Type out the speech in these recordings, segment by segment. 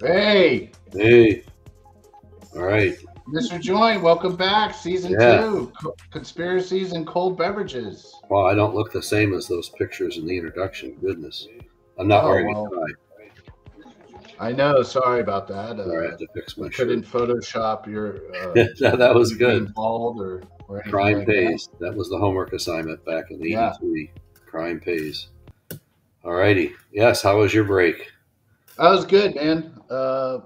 Hey, Hey. All right. Mr. Joynt, welcome back. Season Yeah. two, Co- conspiracies and cold beverages. Well, I don't look the same as those pictures in the introduction. Goodness. I'm not Oh, wearing well. a tie. I know. Sorry about that. Or I Uh, have to fix my I shirt. couldn't Photoshop your. Uh, that, that was good. Bald or, or Crime like that. pays. That. was the homework assignment back in the Yeah. 83. Crime pays. All righty. Yes. How was your break? That was good, man. Uh,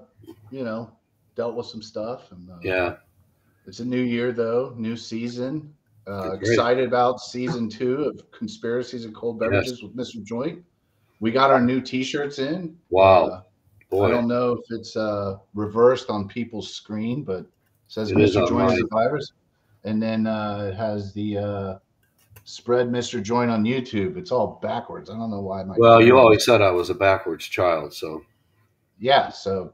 you know, dealt with some stuff. And, uh, Yeah. It's a new year, though, new season. Uh, excited about season two of Conspiracies and Cold Yes. Beverages with Mr. Joynt. We got our new t shirts in. Wow. Uh, I don't know if it's uh, reversed on people's screen, but it says It is Mr. Joynt. Survivors. And then uh, it has the uh, spread Mr. Joynt on YouTube. It's all backwards. I don't know why my Well, you always said I was a backwards child, so Yeah, so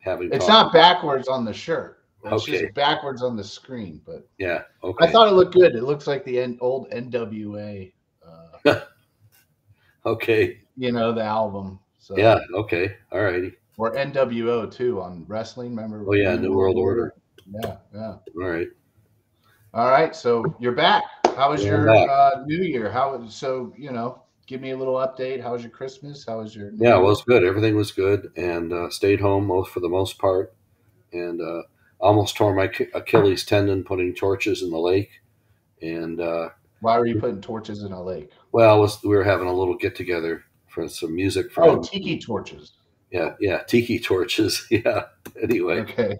having it's not backwards on the shirt. It's Okay. just backwards on the screen. But Yeah. Okay. I thought it looked good. It looks like the N- old NWA, uh, okay. you know, the album. So Yeah. Okay. All righty. or NWO too on wrestling. Remember? Oh, yeah, New World Order. Yeah, yeah. All right. All right, so you're back. How was your uh, New Year? How so? You know, give me a little update. How was your Christmas? How was your? New Yeah, Year? it was good. Everything was good, and uh, stayed home most for the most part, and uh, almost tore my Achilles tendon putting torches in the lake. And uh, Why were you putting torches in a lake? well, was we were having a little get together for some music Oh, tiki torches. yeah, yeah, tiki torches. yeah. Anyway, Okay,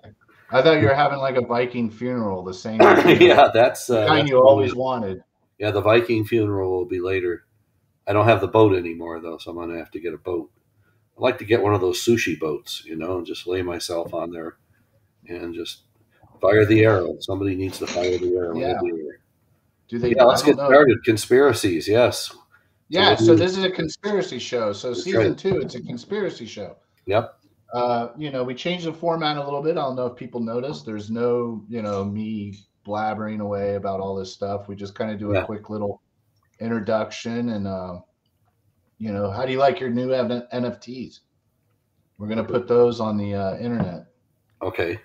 I thought you were having like a Viking funeral, the same yeah, that's uh, kind you always wanted. Yeah, the Viking funeral will be later. I don't have the boat anymore though, so I'm gonna have to get a boat. I'd like to get one of those sushi boats, you know, and just lay myself on there and just fire the arrow. Somebody needs to fire the arrow. Yeah. Do they? Yeah, let's get know. started. Conspiracies, yes. Yeah, So so this is a conspiracy show. So That's season right. two, it's a conspiracy show. Yep. Uh, you know, we changed the format a little bit. I don't know if people noticed. There's no, you know, me blabbering away about all this stuff. We just kind of do a Yeah. quick little introduction and, uh, you know, how do you like your new NFTs? We're gonna put those on the uh, internet, Okay.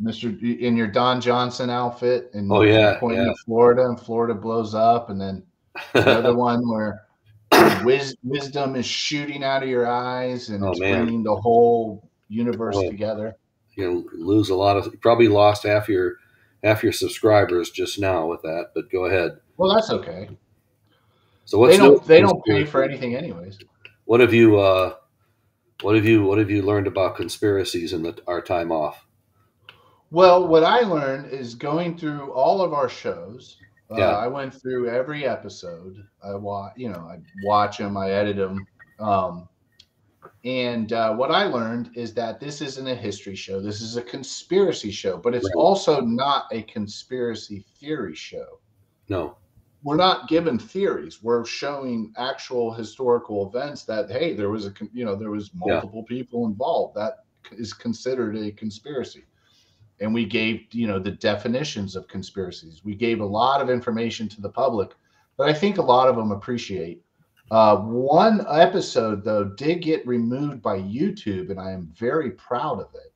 Mister, in your Don Johnson outfit, and Oh, yeah, pointing yeah. to Florida, and Florida blows up, and then the other one where wis- wisdom is shooting out of your eyes and Oh, it's man. bringing the whole universe Oh. together. you know, lose a lot of probably lost half your half your subscribers just now with that, but go ahead. Well, that's okay. So what's they don't. They don't pay for anything, anyways. What have you uh what have you what have you learned about conspiracies in the, our time off? Well, what I learned is going through all of our shows. Uh, Yeah. I went through every episode. I watch, you know, I watch them, I edit them, um, and uh, what I learned is that this isn't a history show. This is a conspiracy show, but it's Right. also not a conspiracy theory show. No. we're not given theories we're showing actual historical events that hey there was a you know there was Yeah. multiple people involved that is considered a conspiracy and we gave you know the definitions of conspiracies we gave a lot of information to the public but i think a lot of them appreciate uh, one episode though did get removed by youtube and i am very proud of it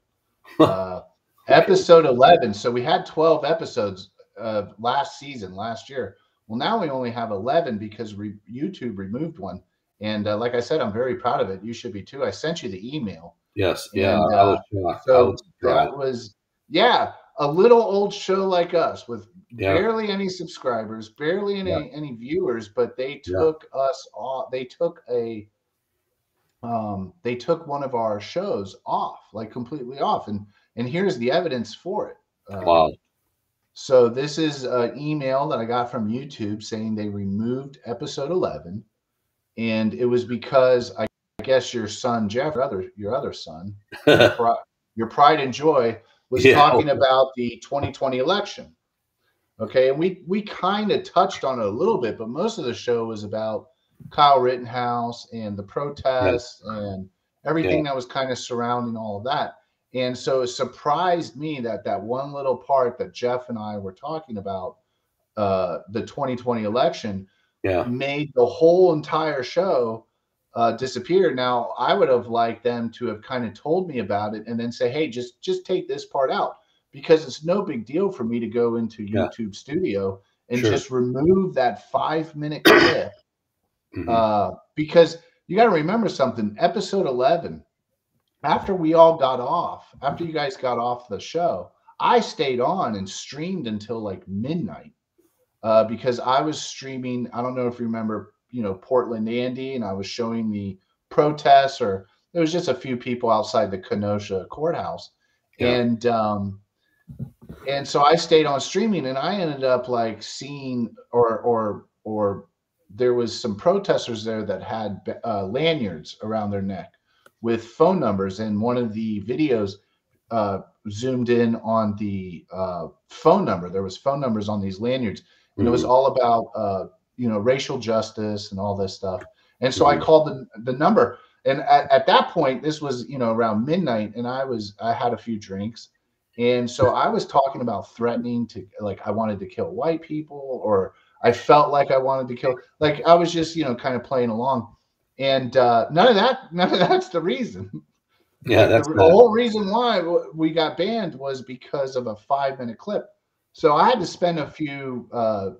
uh, episode 11 so we had 12 episodes uh, last season last year well, now we only have 11 because re- YouTube removed one. And uh, like I said, I'm very proud of it. You should be too. I sent you the email. Yes. Yeah. And, was uh, So was that was, yeah, a little old show like us with Yeah. barely any subscribers, barely any, Yeah. any viewers, but they Yeah. took us off. They took a, um, they took one of our shows off, like completely off. And, and here's the evidence for it. Uh, Wow. so this is an email that I got from YouTube saying they removed episode 11, and it was because I guess your son Jeff, your other your other son, your pride and joy, was Yeah. talking about the 2020 election. Okay, and we we kind of touched on it a little bit, but most of the show was about Kyle Rittenhouse and the protests and everything that was kind of surrounding all of that. And so it surprised me that that one little part that Jeff and I were talking about, uh, the 2020 election, Yeah. made the whole entire show uh, disappear. Now, I would have liked them to have kind of told me about it and then say, "Hey, just just take this part out," because it's no big deal for me to go into Yeah. YouTube Studio and Sure. just remove that five minute clip Mhm. uh, because you got to remember something. Episode 11, after we all got off, after you guys got off the show, I stayed on and streamed until like midnight uh, because I was streaming. I don't know if you remember, you know, Portland Andy, and I was showing the protests, or there was just a few people outside the Kenosha courthouse, Yeah. and um, and so I stayed on streaming, and I ended up like seeing or or or there was some protesters there that had uh, lanyards around their neck with phone numbers, and one of the videos uh, zoomed in on the uh, phone number. There was phone numbers on these lanyards, and it was Mhm. all about uh, you know racial justice and all this stuff. And so I Mhm. called the the number, and at, at that point, this was you know around midnight, and I was I had a few drinks, and so I was talking about threatening to like I wanted to kill white people, or I felt like I wanted to kill like I was just you know kind of playing along, and uh, none of that none of that's the reason. Yeah, that's the, the whole reason why we got banned was because of a five minute clip. So I had to spend a few uh,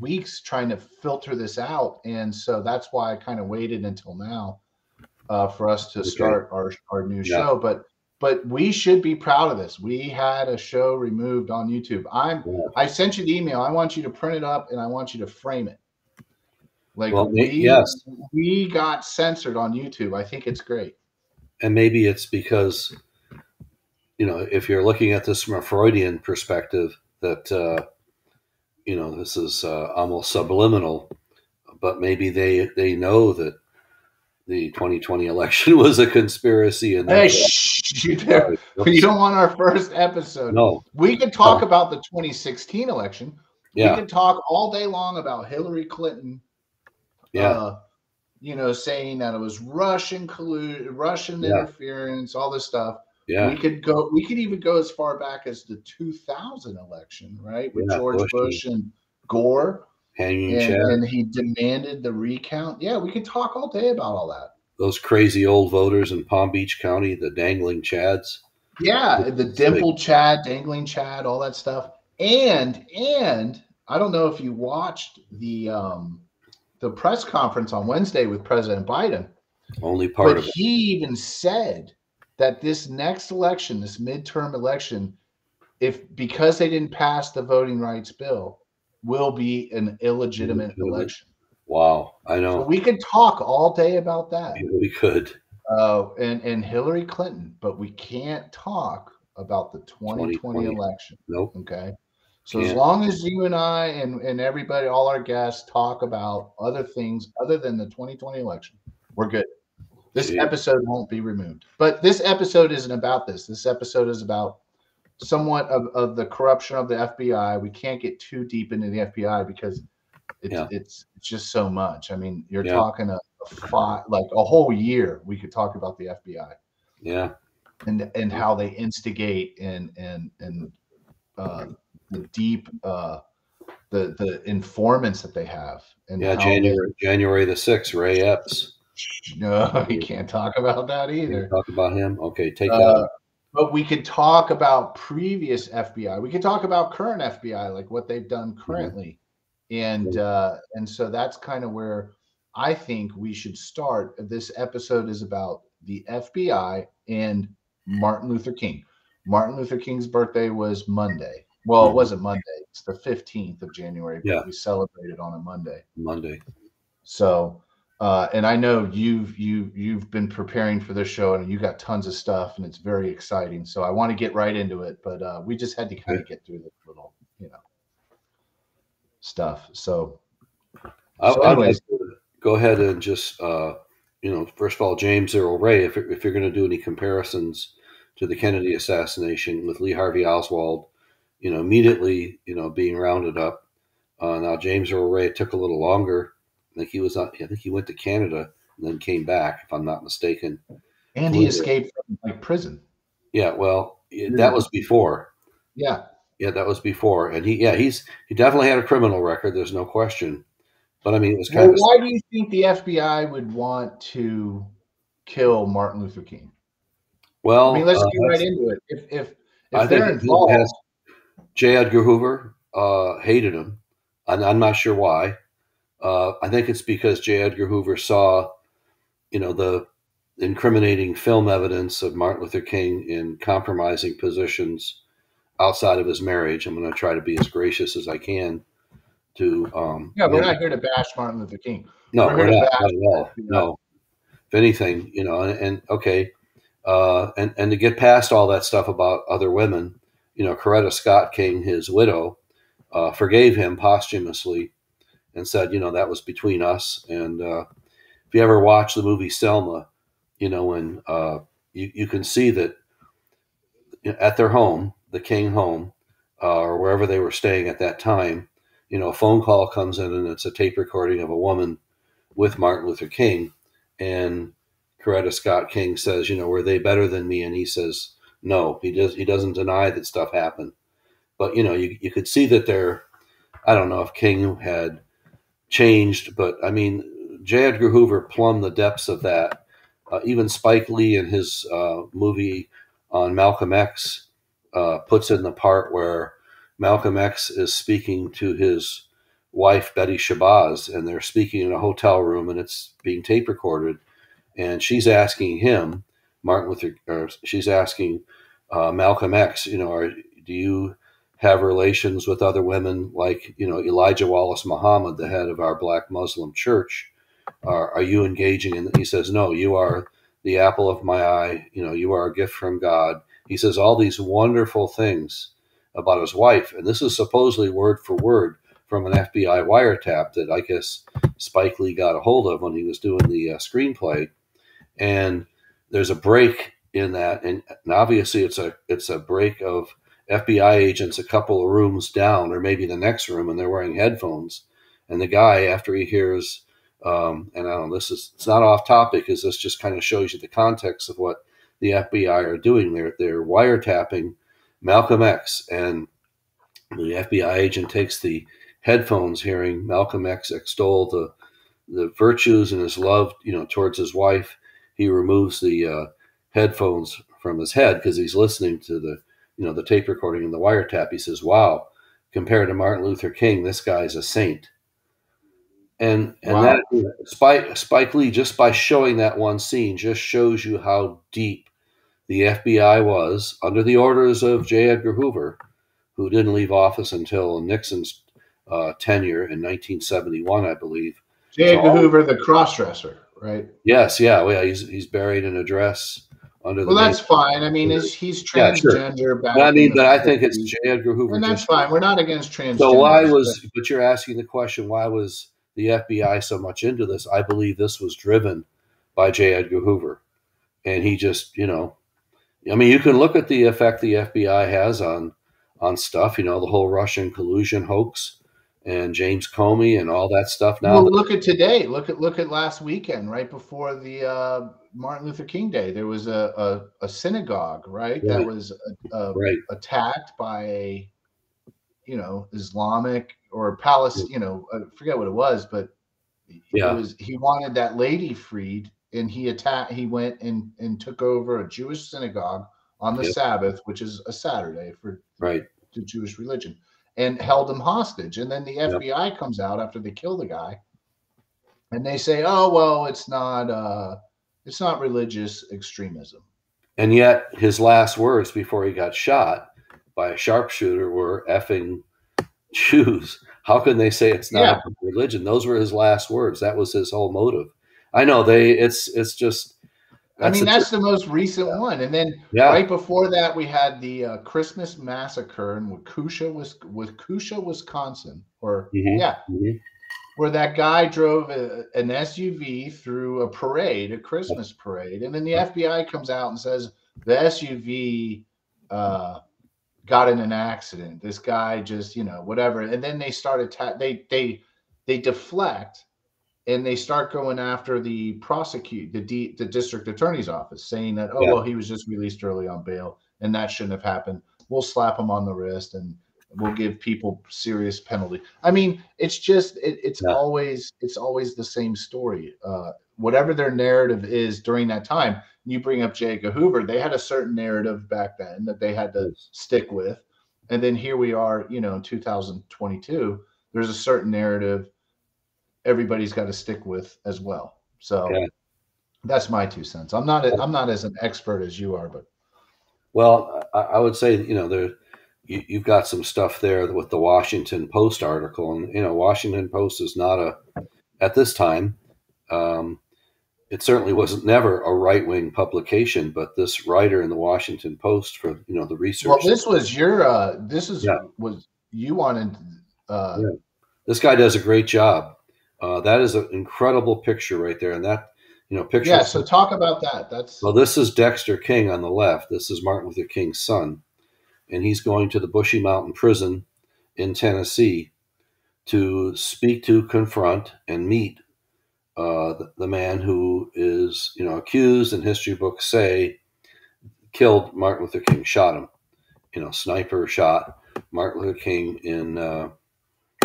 weeks trying to filter this out, and so that's why I kind of waited until now uh, for us to Okay. start our our new Yeah. show. But but we should be proud of this. We had a show removed on YouTube. I'm Yeah. I sent you the email. I want you to print it up and I want you to frame it. Like Well, we, yes. we got censored on YouTube. I think it's great. and maybe it's because you know if you're looking at this from a freudian perspective that uh, you know this is uh, almost subliminal but maybe they they know that the 2020 election was a conspiracy and Hey, shh, you, there- you don't want our first episode. no We could talk No. about the 2016 election. Yeah. We could talk all day long about Hillary Clinton. yeah Uh, you know, saying that it was Russian collude, Russian Yeah. interference, all this stuff. Yeah We could go. We could even go as far back as the 2000 election, right, with Yeah, George Bush Bush, and Gore, hanging and, and he demanded the recount. Yeah, we could talk all day about all that. those crazy old voters in palm beach county the dangling chads Yeah, the dimple Chad, dangling Chad, all that stuff. And and I don't know if you watched the um the press conference on Wednesday with President Biden, only part but of it he even said that this next election, this midterm election, if because they didn't pass the voting rights bill, will be an illegitimate election. wow i So know we could talk all day about that. we could Uh, and and Hillary Clinton, but we can't talk about the 2020, 2020. election. nope Okay. So as Can't. long as you and I and, and everybody, all our guests talk about other things other than the 2020 election, we're good. This episode won't be removed. But this episode isn't about this. This episode is about somewhat of, of the corruption of the FBI. We can't get too deep into the FBI because it's Yeah. it's it's just so much. I mean, you're Yeah. talking a, a five like a whole year we could talk about the FBI yeah and and how they instigate and and and uh, the deep uh, the the informants that they have and yeah how they- january january the 6th ray epps no we can't talk about that either talk about him okay take that uh, but we could talk about previous FBI we could talk about current FBI like what they've done Mm-hmm. currently and uh, and so that's kind of where I think we should start this episode is about the FBI and Martin Luther King Martin Luther King's birthday was Monday. Well, it Mhm. wasn't Monday. It's the 15th of January, but Yeah. we celebrated on a Monday. monday So, uh, and I know you've you you've been preparing for this show, and you got tons of stuff, and it's very exciting. So I want to get right into it, but uh, we just had to kind of get through this little, you know, stuff. So, I, So I'd like go ahead and just, uh, you know, first of all, James Earl Ray, if, if you're going to do any comparisons to the Kennedy assassination with Lee Harvey Oswald, you know, immediately, you know, being rounded up. Uh, now James Earl Ray took a little longer. I think he was on, I think he went to Canada and then came back, if I'm not mistaken. And he escaped from like prison. Yeah, well, that was before. Yeah. Yeah, that was before. And he yeah, he's he definitely had a criminal record, there's no question. But I mean, it was kind well, of why do you think the FBI would want to kill Martin Luther King? Well, I mean, let's uh, get right into it. If if if I they're involved, has, J. Edgar Hoover uh, hated him. I'm, I'm not sure why. Uh, I think it's because J. Edgar Hoover saw, you know, the incriminating film evidence of Martin Luther King in compromising positions outside of his marriage. I'm going to try to be as gracious as I can to. Um, yeah, we're not here to bash Martin Luther King. no, we're we're not, bash not at all. you know. No. If anything, you know, and, and okay, uh, and and to get past all that stuff about other women, you know, Coretta Scott King, his widow, uh, forgave him posthumously, and said, you know, that was between us. And uh, if you ever watch the movie Selma, you know, when uh, you you can see that at their home, the King home, uh, or wherever they were staying at that time, you know, a phone call comes in and it's a tape recording of a woman with Martin Luther King. And Coretta Scott King says, you know, were they better than me? And he says, no, he does. He doesn't deny that stuff happened. But, you know, you, you could see that they're, I don't know if King had changed, but I mean, J. Edgar Hoover plumbed the depths of that. Uh, even Spike Lee in his uh, movie on Malcolm X uh, puts in the part where Malcolm X is speaking to his wife Betty Shabazz, and they're speaking in a hotel room, and it's being tape recorded, and she's asking him, Martin Luther, she's asking uh, Malcolm X, you know, are, do you have relations with other women like you know Elijah Wallace Muhammad, the head of our Black Muslim Church? Are, are you engaging? And he says, no, you are the apple of my eye. You know, you are a gift from God. He says all these wonderful things about his wife, and this is supposedly word for word from an FBI wiretap that I guess Spike Lee got a hold of when he was doing the uh, screenplay. And there's a break in that, and, and obviously it's a it's a break of FBI agents a couple of rooms down, or maybe the next room, and they're wearing headphones. And the guy, after he hears, um, and I don't know, this is it's not off topic, because this just kind of shows you the context of what the FBI are doing. They're they're wiretapping Malcolm X, and the FBI agent takes the headphones, hearing Malcolm X extol the the virtues and his love, you know, towards his wife. He removes the uh, headphones from his head because he's listening to the you know the tape recording and the wiretap. He says, "Wow, compared to Martin Luther King, this guy's a saint." And and Wow. that Spike Spike Lee just by showing that one scene just shows you how deep the FBI was under the orders of J. Edgar Hoover, who didn't leave office until Nixon's uh, tenure in 1971, I believe. J. Edgar So- Hoover, the crossdresser, right? Yes, yeah, well, yeah, he's he's buried in a dress under Well, the. that's fine. I mean, he's Yeah, sure. transgender. back I mean, but I think it's J. Edgar Hoover. and that's fine. We're not against transgender. So why was? But you're asking the question: Why was the FBI so much into this? I believe this was driven by J. Edgar Hoover, and he just, you know, I mean, you can look at the effect the FBI has on on stuff. You know, the whole Russian collusion hoax and James Comey and all that stuff. Now, well, look at today. Look at look at last weekend, right before the uh, Martin Luther King Day. There was a a, a synagogue, right, that was uh, uh, right? attacked by a you know Islamic or Palestine. You know, I forget what it was, but Yeah. was he wanted that lady freed, and he attacked. He went and and took over a Jewish synagogue on the Yep. Sabbath, which is a Saturday for Right. the Jewish religion, and held him hostage. And then the Yep. FBI comes out after they kill the guy, and they say, "Oh well, it's not uh, it's not religious extremism." And yet, his last words before he got shot by a sharpshooter were effing Jews. How can they say it's not Yeah. religion? Those were his last words. That was his whole motive. I know they. It's it's just. I mean, that's the most recent one. And then yeah. right before that, we had the uh, Christmas massacre in Waukesha, Waukesha, Wisconsin, or Mhm. yeah, Mhm. where that guy drove a, an SUV through a parade, a Christmas parade, and then the FBI comes out and says, the SUV uh, got in an accident. This guy just, you know, whatever. And then they started, ta- they, they, they deflect and they start going after the prosecute the D, the district attorney's office saying that, oh, Yeah. well, he was just released early on bail and that shouldn't have happened. We'll slap him on the wrist and we'll give people serious penalty. I mean, it's just, it, it's Yeah. always, it's always the same story. Uh, whatever their narrative is during that time, you bring up J. Hoover, they had a certain narrative back then that they had to stick with. And then here we are, you know, in 2022, there's a certain narrative everybody's got to stick with as well. So Yeah. that's my two cents. I'm not, I'm not as an expert as you are, but Well, I, I would say you know there you, you've got some stuff there with the Washington Post article, and you know Washington Post is not a at this time. Um, it certainly wasn't never a right wing publication, but this writer in the Washington Post for you know the research. well, this was your, uh, this is, Yeah. was you wanted, uh, Yeah. this guy does a great job. Uh, that is an incredible picture right there, and that you know picture. yeah. So talk about that. That's, Well, this is Dexter King on the left. This is Martin Luther King's son. And he's going to the Brushy Mountain Prison in Tennessee to speak to, confront, and meet uh, the, the man who is, you know, accused and history books say killed Martin Luther King, shot him. You know, sniper shot Martin Luther King in uh,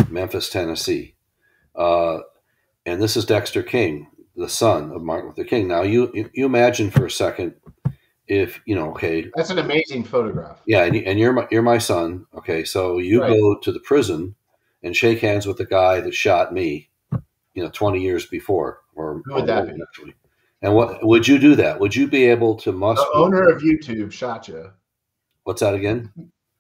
Memphis, Tennessee. Uh, and this is Dexter King, the son of Martin Luther King. Now, you you, imagine for a second if you know, okay, that's an amazing photograph. yeah, and, and you're my, you're my son, okay, so you Right. go to the prison and shake hands with the guy that shot me, you know, 20 years before, or Who would that be? actually. And what would you do that? Would you be able to muster? The owner of YouTube shot you. What's that again?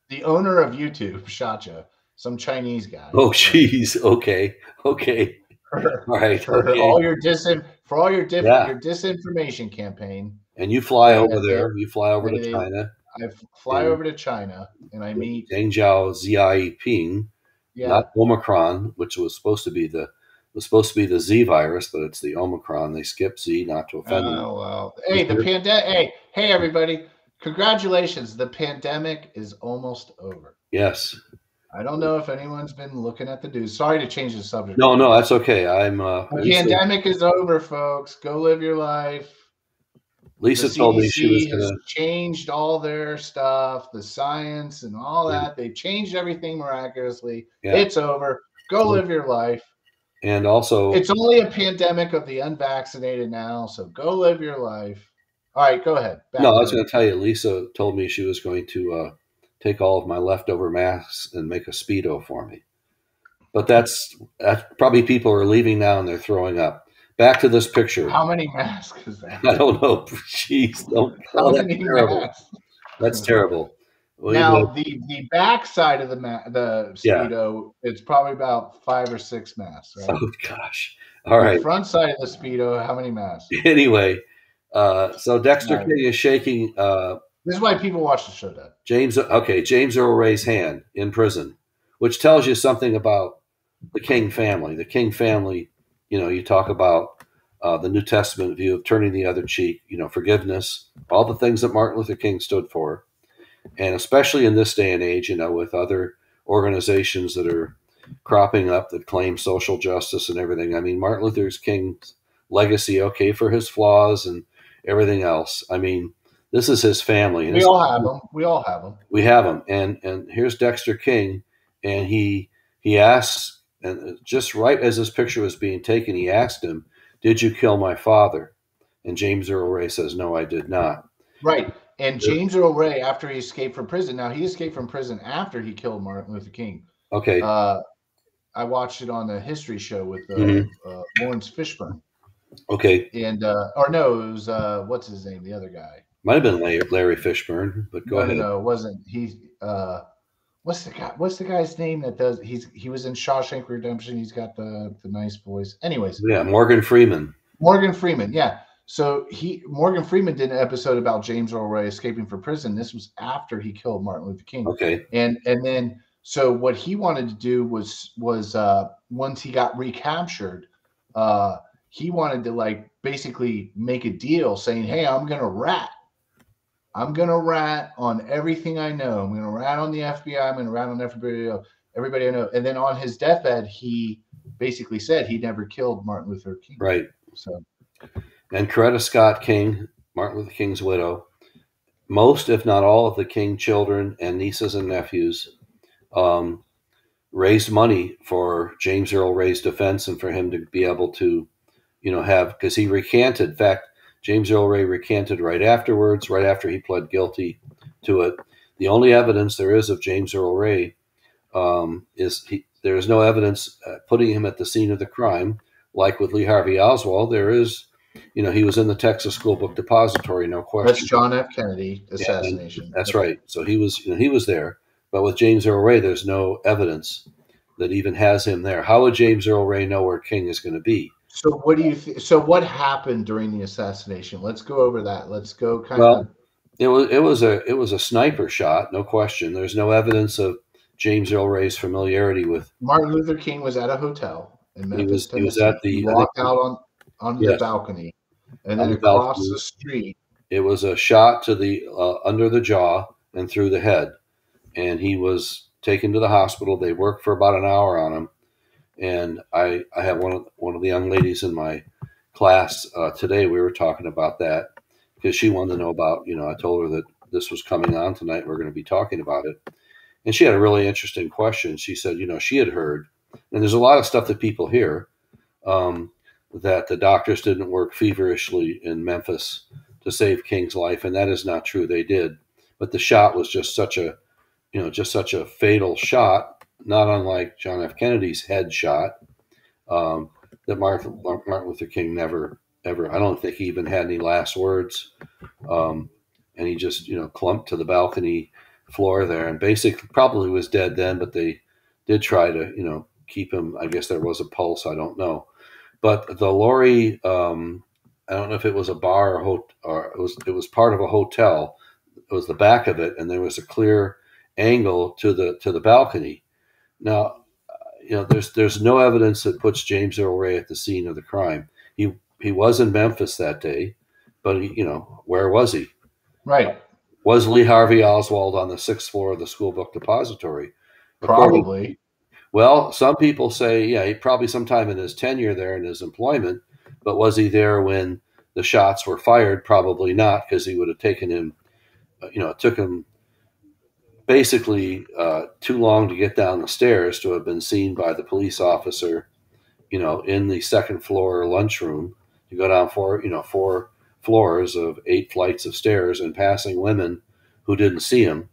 The owner of YouTube shot you. Some Chinese guy. Oh, jeez. Okay. Okay. For, All right. for Okay. all your disin for all your diff- Yeah. your disinformation campaign. And you fly Yeah, over there. You fly over to. China. I fly over to China and I meet Deng Zhao Xiaoping, yeah not Omicron, which was supposed to be the was supposed to be the Z virus, but it's the Omicron. They skipped Z not to offend them. Oh well. Hey, the pandemic. Hey, hey, everybody! Congratulations. The pandemic is almost over. Yes. I don't know if anyone's been looking at the news. Sorry to change the subject. No, no, that's okay. I'm. Uh, The pandemic is over, folks. Go live your life. Lisa told me she was gonna changed all their stuff, the science and all Yeah. that. They've changed everything miraculously. Yeah. It's over. Go live your life. And also, It's only a pandemic of the unvaccinated now, so go live your life. All right, go ahead. Back no, I was going to tell you. Lisa told me she was going to uh, take all of my leftover masks and make a speedo for me. But that's that's probably people are leaving now and they're throwing up. Back to this picture. How many masks is that? I don't know. Jeez, don't. How Oh, that's many terrible. masks? That's terrible. Well, Now the the back side of the ma- the Yeah. speedo, it's probably about five or six masks. Right? oh gosh. All right. The front side of the speedo, how many masks? Anyway, uh, so Dexter. King is shaking uh, This is why people watch the show. Dad. James. Okay, James Earl Ray's hand in prison, which tells you something about the King family. The King family. You know, you talk about uh, the New Testament view of turning the other cheek. You know, forgiveness, all the things that Martin Luther King stood for, and especially in this day and age, you know, with other organizations that are cropping up that claim social justice and everything. I mean, Martin Luther King's legacy, okay, for his flaws and everything else. I mean, this is his family. We all have them. We all have them. we have him and and here's dexter king and he he asks and just right as this picture was being taken he asked him did you kill my father and james earl ray says no i did not Right. And James Earl Ray, after he escaped from prison, now he escaped from prison after he killed Martin Luther King. okay Uh, I watched it on the History Show with uh, Mhm. uh, Lawrence Fishburne, okay and uh, or no, it was uh, what's his name, the other guy. Might have been larry, larry fishburne but go no, ahead no, no, it wasn't. He. Uh, what's the guy? What's the guy's name that does? He's he was in Shawshank Redemption. He's got the the nice voice. Anyways, yeah morgan freeman Morgan Freeman. Yeah. So he Morgan Freeman did an episode about James Earl Ray escaping from prison. This was after he killed Martin Luther King. okay and and then so what he wanted to do was was uh once he got recaptured uh he wanted to like basically make a deal saying hey i'm gonna rat I'm gonna rat on everything I know. I'm gonna rat on the FBI. I'm gonna rat on everybody everybody I know. And then on his deathbed, he basically said he never killed Martin Luther King. Right. So And Coretta Scott King, Martin Luther King's widow, most, if not all, of the King children and nieces and nephews um, raised money for James Earl Ray's defense and for him to be able to, you know, have because he recanted. In fact, James Earl Ray recanted right afterwards, right after he pled guilty to it. The only evidence there is of James Earl Ray um, is he, there is no evidence uh, putting him at the scene of the crime, like with Lee Harvey Oswald. There is, you know, he was in the Texas School Book Depository, no question. that's John F. Kennedy assassination. That's right. So he was, you know, he was there. But with James Earl Ray, there's no evidence that even has him there. How would James Earl Ray know where King is going to be? So what do you? Th- so what happened during the assassination? Let's go over that. Let's go kind Well, of. It was it was a it was a sniper shot, no question. There's no evidence of James Earl Ray's familiarity with. Martin Luther King was at a hotel in Memphis, was- he was at the- He walked out on on Yes. the balcony, and On then the across balcony. the street. It was a shot to the uh, under the jaw and through the head, and he was taken to the hospital. They worked for about an hour on him, and I I had one of one of the young ladies in my class uh, today. We were talking about that because she wanted to know about you know I told her that this was coming on tonight. We're going to be talking about it, and she had a really interesting question. She said, you know, she had heard, and there's a lot of stuff that people hear. Um, that the doctors didn't work feverishly in Memphis to save King's life, and that is not true. They did, but the shot was just such a, you know, just such a fatal shot, not unlike John F. Kennedy's head shot, um, that Martin, Martin Luther King never, ever. I don't think he even had any last words, um, and he just, you know, clumped to the balcony floor there, and basically probably was dead then, but they did try to, you know, keep him. I guess there was a pulse. I don't know, but the lorry. Um, I don't know if it was a bar or, or it was it was part of a hotel. It was the back of it, and there was a clear angle to the to the balcony. Now, uh, you know, there's there's no evidence that puts James Earl Ray at the scene of the crime. He he was in Memphis that day, but he, you know, where was he? Right. Was Lee Harvey Oswald on the sixth floor of the school book depository? According- Probably. well, some people say, yeah, he probably sometime in his tenure there in his employment, but was he there when the shots were fired? Probably not, because he would have taken him, uh, you know, it took him basically uh, too long to get down the stairs to have been seen by the police officer, you know, in the second floor lunchroom to go down four, you know, four floors of eight flights of stairs and passing women who didn't see him.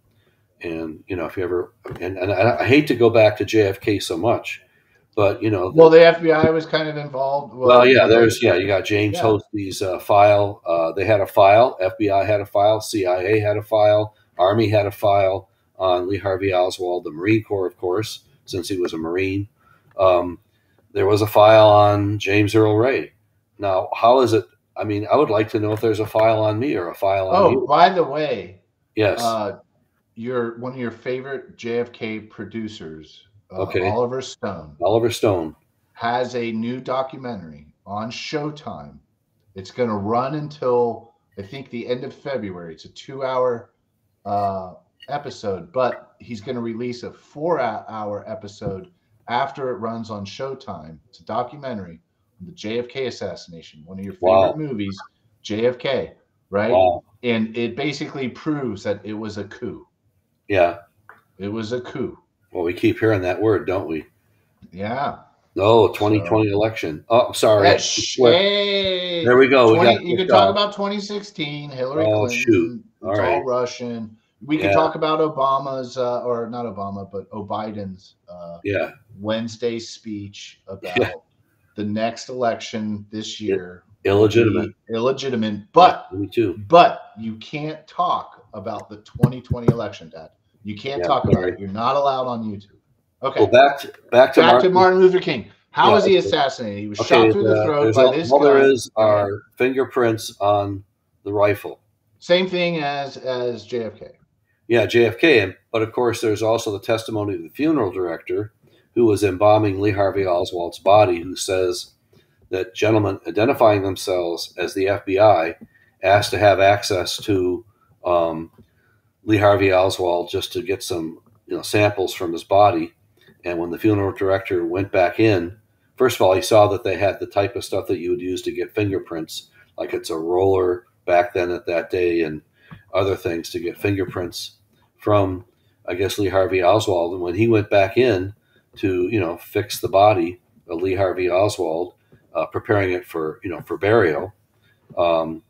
And you know, if you ever and, and I, I hate to go back to JFK so much, but you know, Well, the FBI was kind of involved. well, yeah, there's yeah, you got James Yeah. Uh, file. Uh, they had a file. FBI had a file. CIA had a file. Army had a file on Lee Harvey Oswald. The Marine Corps, of course, since he was a Marine. Um, there was a file on James Earl Ray. Now, how is it? I mean, I would like to know if there's a file on me or a file on Oh, you. by the way, Yes. uh, your one of your favorite JFK producers, uh, Okay. Oliver Stone, Oliver Stone. has a new documentary on Showtime. It's going to run until I think the end of February. It's a two-hour uh, episode, but he's going to release a four-hour episode after it runs on Showtime. It's a documentary on the JFK assassination, one of your favorite Wow. movies, JFK, right? Wow. And it basically proves that it was a coup. Yeah. It was a coup. Well, we keep hearing that word, don't we? Yeah. No, 2020 election. Oh, sorry. Hey. There we go. We 20 got you could talk about 2016, Hillary Oh, Clinton. shoot. All it's right. all Russian. We could Yeah. talk about Obama's, uh, or not Obama, but O Biden's uh, Yeah. Wednesday speech about Yeah. the next election this year. Illegitimate. Illegitimate, but Me too. but you can't talk about the 2020 election, Dad. You can't Yeah, talk about it. You're not allowed on YouTube. Okay. Well, back to back to Back Martin. to Martin Luther King. How Yeah, was he assassinated? He was Okay, shot through the the- throat there's by all, this all guy. there is are fingerprints on the rifle. Same thing as as JFK. Yeah, JFK. But of course, there's also the testimony of the funeral director who was embalming Lee Harvey Oswald's body, who says that gentlemen identifying themselves as the FBI asked to have access to um, Lee Harvey Oswald just to get some you know samples from his body. And when the funeral director went back in, first of all, he saw that they had the type of stuff that you would use to get fingerprints, like it's a roller back then at that day, and other things to get fingerprints from, I guess Lee Harvey Oswald. And when he went back in to you know fix the body of Lee Harvey Oswald, uh, preparing it for you know for burial. Um,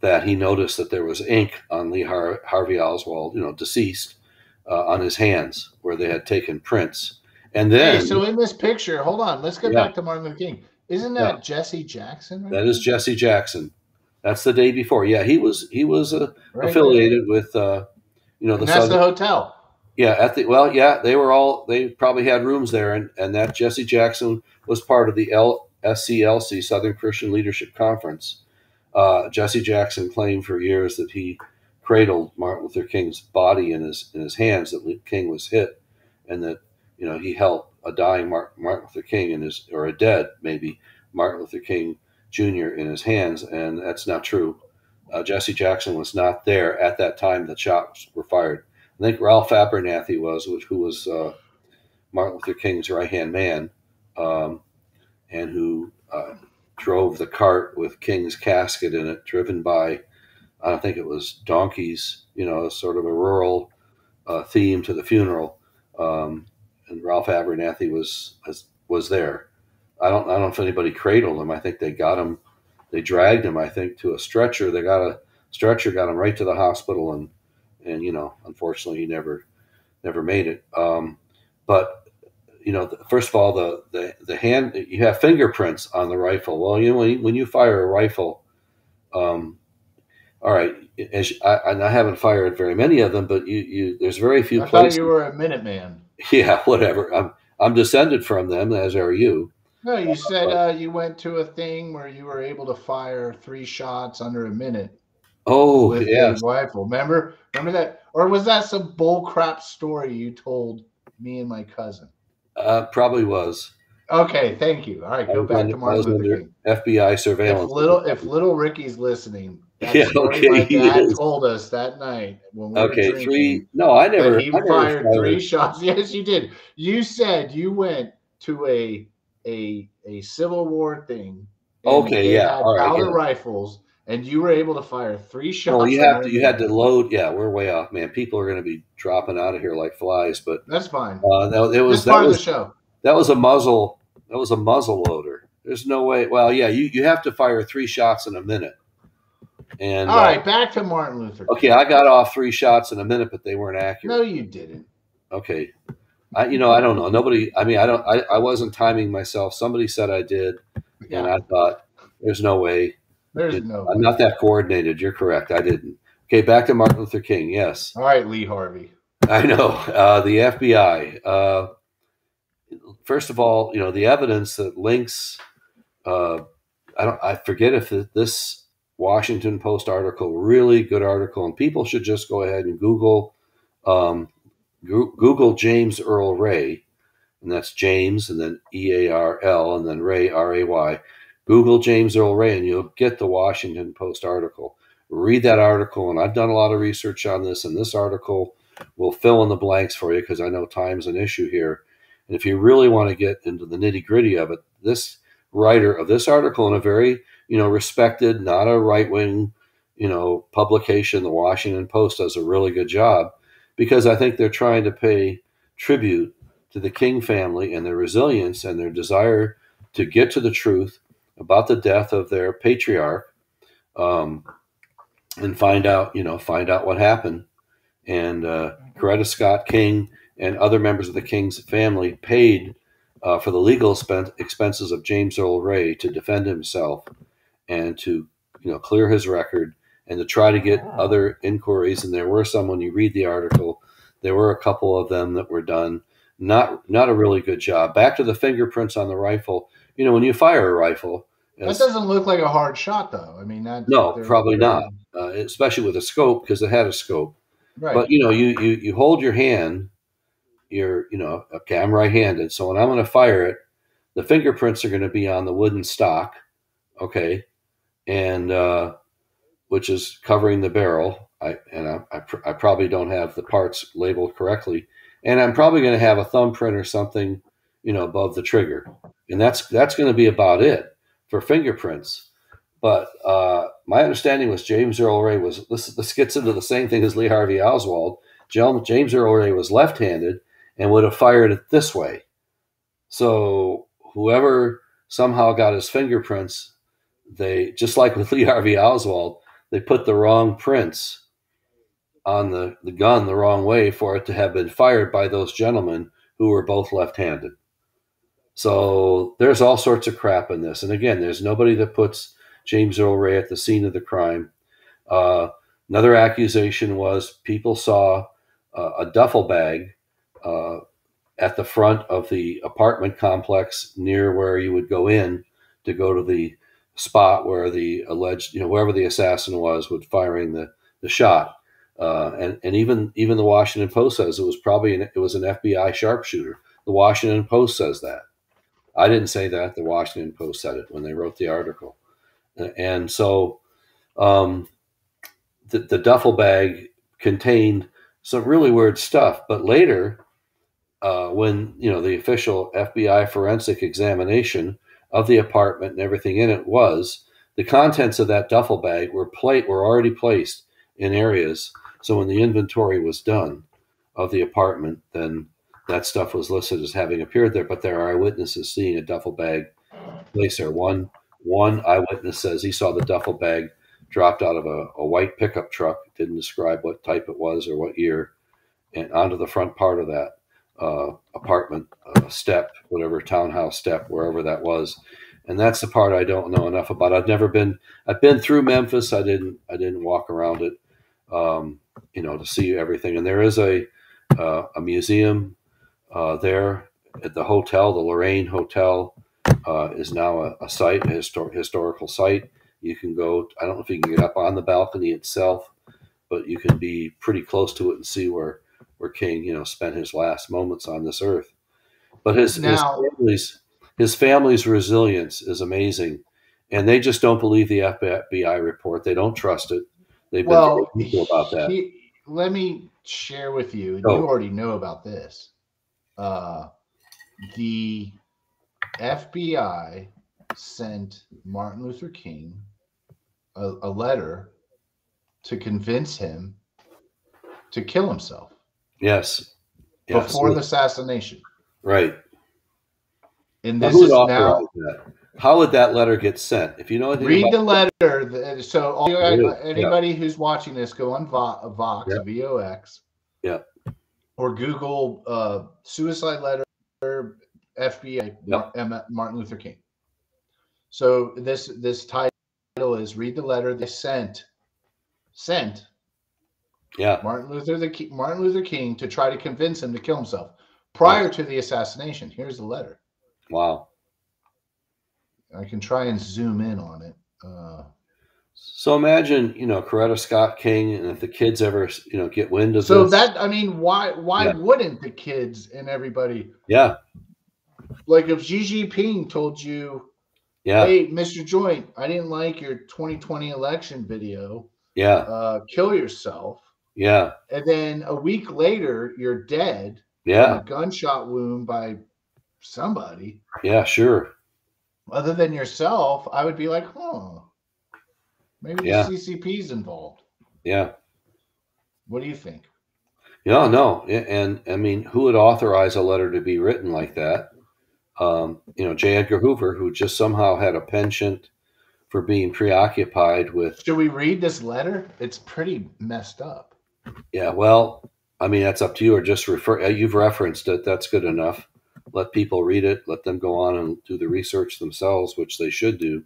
that he noticed that there was ink on Lee Har- Harvey Oswald, you know, deceased, uh, on his hands where they had taken prints. And then, Hey, so in this picture, hold on, let's get Yeah. back to Martin Luther King. Isn't that Yeah. Jesse Jackson? right that is Jesse Jackson. That's the day before. Yeah, he was he was uh, Right affiliated with uh, you know the And that's the hotel. yeah at the well yeah they were all they probably had rooms there and and that Jesse Jackson was part of the L, SCLC Southern Christian Leadership Conference. Uh, Jesse Jackson claimed for years that he cradled Martin Luther King's body in his in his hands that King was hit, and that you know he held a dying Martin, Martin Luther King in his or a dead maybe Martin Luther King Jr. in his hands, and that's not true. Uh, Jesse Jackson was not there at that time that shots were fired. I think Ralph Abernathy was, which who was uh, Martin Luther King's right hand man, um, and who uh, drove the cart with King's casket in it, driven by I don't think it was donkeys. You know, sort of a rural uh, theme to the funeral. Um, and Ralph Abernathy was was there. I don't I don't know if anybody cradled him. I think they got him. They dragged him. I think to a stretcher. They got a stretcher, got him right to the hospital, and and you know, unfortunately, he never never made it. Um, but you know, the- first of all, the, the the hand you have fingerprints on the rifle. Well, you know, when you, when you fire a rifle, um, all right, as I, and I haven't fired very many of them, but you you there's very few I thought places. you were a Minuteman. Yeah, whatever. I'm I'm descended from them, as are you. No, you said uh, you went to a thing where you were able to fire three shots under a minute Oh, a rifle. Remember? Remember that? Or was that some bull crap story you told me and my cousin? Uh, probably was. Okay, thank you. All right, go back to I Martin Luther King. FBI If surveillance. little, if little Ricky's listening, that Yeah, okay, dad is. told us that night when we were okay, drinking, three. No, I never. he I never fired fired- three shots. Yes, you did. You said you went to a a a Civil War thing. Okay, yeah, all right, powder yeah. rifles, and you were able to fire three shots. Well, you have to. You had to load. Yeah, we're way off, man. People are going to be dropping out of here like flies. But That's fine. uh, that, it was that part of was the show. that was a muzzle. That was a muzzle loader. There's no way. Well, yeah, you you have to fire three shots in a minute. And All uh, right, back to Martin Luther. okay, I got off three shots in a minute, but they weren't accurate. No, you didn't. Okay. I, you know, I don't know. Nobody, I mean, I don't, I, I wasn't timing myself. Somebody said I did. And I thought, there's no way. there's It- no. I'm way. not that coordinated. You're correct. I didn't. Okay. Back to Martin Luther King. Yes. All right, Lee Harvey. I know. Uh, the FBI. Uh, first of all, you know, the evidence that links, uh, I don't, I forget if this Washington Post article, really good article, and people should just go ahead and Google, um, Google James Earl Ray, and that's James and then E A R L and then Ray R A Y. Google James Earl Ray, and you'll get the Washington Post article. Read that article, and I've done a lot of research on this, and this article will fill in the blanks for you because I know time's an issue here. And if you really want to get into the nitty gritty of it, this writer of this article in a very you know respected, not a right wing you know publication, the Washington Post does a really good job because I think they're trying to pay tribute to the King family and their resilience and their desire to get to the truth about the death of their patriarch um, and find out you know find out what happened. And uh, Coretta Scott King and other members of the King's family paid uh, for the legal expen- expenses of James Earl Ray to defend himself and to you know clear his record and to try to get other inquiries. And there were some when you read the article, there were a couple of them that were done. Not not a really good job. Back to the fingerprints on the rifle. You know, when you fire a rifle, That doesn't look like a hard shot, though. I mean, that No, probably not. uh, especially with a scope because it had a scope. Right. But you know, you you you hold your hand. You're you know okay. I'm right-handed, so when I'm going to fire it, the fingerprints are going to be on the wooden stock, okay, and uh, which is covering the barrel, I and I, I, pr- I probably don't have the parts labeled correctly, and I'm probably going to have a thumbprint or something, you know, above the trigger, and that's that's going to be about it for fingerprints. But uh, my understanding was James Earl Ray was this. This gets into the same thing as Lee Harvey Oswald. James Earl Ray was left-handed and would have fired it this way. So whoever somehow got his fingerprints, they just like with Lee Harvey Oswald, they put the wrong prints on the, the gun the wrong way for it to have been fired by those gentlemen who were both left-handed. So there's all sorts of crap in this. And again, there's nobody that puts James Earl Ray at the scene of the crime. Uh, another accusation was people saw uh, a duffel bag uh, at the front of the apartment complex near where you would go in to go to the spot where the alleged, you know, wherever the assassin was, with firing the, the shot. Uh, and and even even the Washington Post says it was probably an, it was an FBI sharpshooter. The Washington Post says that. I didn't say that. The Washington Post said it when they wrote the article. And so, um, the, the duffel bag contained some really weird stuff. But later, uh, when you know the official FBI forensic examination of the apartment and everything in it was, the contents of that duffel bag were plate were already placed in areas. So when the inventory was done of the apartment, then that stuff was listed as having appeared there. But there are eyewitnesses seeing a duffel bag placed there. One one eyewitness says he saw the duffel bag dropped out of a, a white pickup truck. Didn't describe what type it was or what year, and onto the front part of that uh, apartment uh, step, whatever townhouse step, wherever that was. And that's the part I don't know enough about. I've never been. I've been through Memphis. I didn't. I didn't walk around it, um, you know, to see everything. And there is a uh, a museum uh, there at the hotel, the Lorraine Hotel, uh, is now a, a site, a histor- historical site. You can go. I don't know if you can get up on the balcony itself, but you can be pretty close to it and see where where King, you know, spent his last moments on this earth. But his, now, his family's his family's resilience is amazing, and they just don't believe the FBI report. They don't trust it. They've well, been very about that. He, let me share with you. Oh. You already know about this. Uh, the FBI sent Martin Luther King a, a letter to convince him to kill himself. Yes. Before the assassination. Right. And this is now. That? How would that letter get sent? If you know what the read the letter. So all, anybody yeah. who's watching this, go on Vox, yeah. V-O-X. Yeah. Or Google uh, suicide letter FBI yep. Martin Luther King. So this this title is read the letter they sent sent yeah. Martin Luther the Martin Luther King to try to convince him to kill himself prior to the assassination. Here's the letter. Wow. I can try and zoom in on it. Uh, so imagine, you know, Coretta Scott King, and if the kids ever, you know, get wind of so this, that I mean, why why yeah. wouldn't the kids and everybody? Yeah. Like if Xi Jinping told you, yeah, hey, Mr. Joynt, I didn't like your 2020 election video. Yeah. Uh, kill yourself. Yeah. And then a week later, you're dead. Yeah. A gunshot wound by somebody. Yeah, sure. Other than yourself, I would be like, huh, maybe yeah. the CCP's involved. Yeah. What do you think? Yeah, no, and I mean, who would authorize a letter to be written like that? Um, you know, J. Edgar Hoover, who just somehow had a penchant for being preoccupied with. Should we read this letter? It's pretty messed up. Yeah, well, I mean, that's up to you, or just refer. Uh, you've referenced it. That's good enough. Let people read it. Let them go on and do the research themselves, which they should do.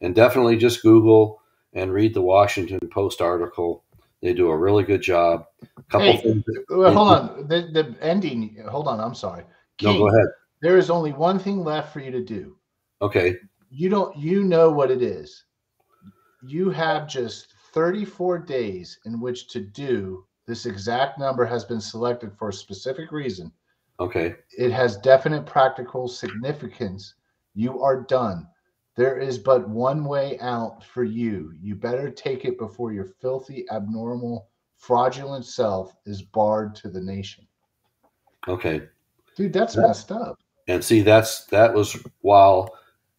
And definitely just Google and read the Washington Post article. They do a really good job. Couple hey, things. Well, hold on. The, the ending. Hold on. I'm sorry. King, no, go ahead. There is only one thing left for you to do. Okay. You don't. You know what it is. You have just 34 days in which to do this exact number has been selected for a specific reason. Okay. It has definite practical significance. You are done. There is but one way out for you. You better take it before your filthy, abnormal, fraudulent self is barred to the nation. Okay. Dude, that's messed up. And see, that's that was while